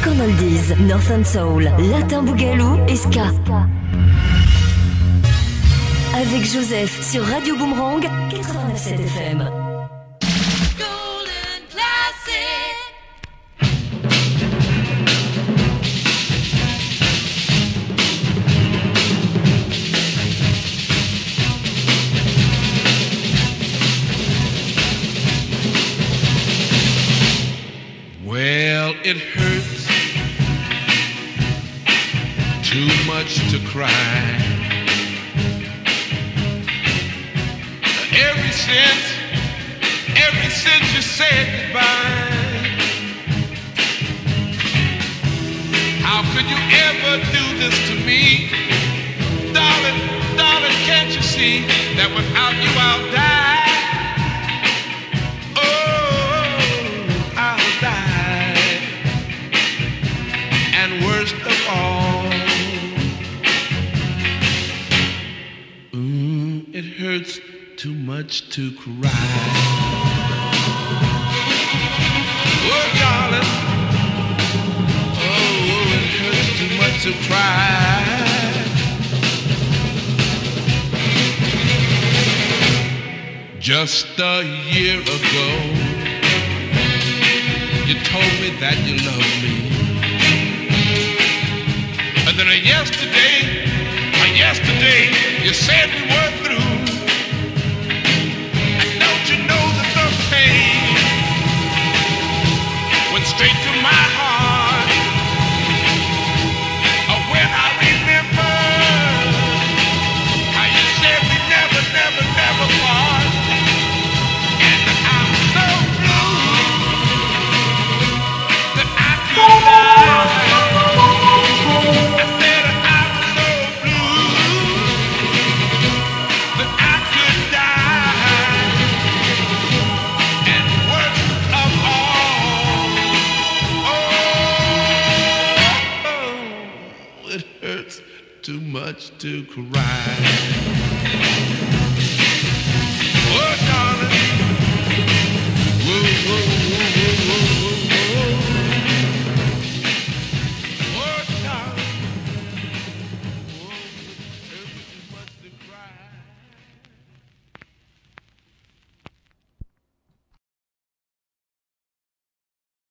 And Oldies, Northern Soul, Latin Bougalou et Ska. Avec Joseph sur Radio Boomerang 87 FM. Well, it hurts too much to cry. Ever since, ever since you said goodbye, how could you ever do this to me? Darling, darling, can't you see that without you I'll die? And worst of all, mm, it hurts too much to cry. Oh, darling, oh, it hurts too much to cry. Just a year ago, you told me that you loved me. Hurts too much to cry.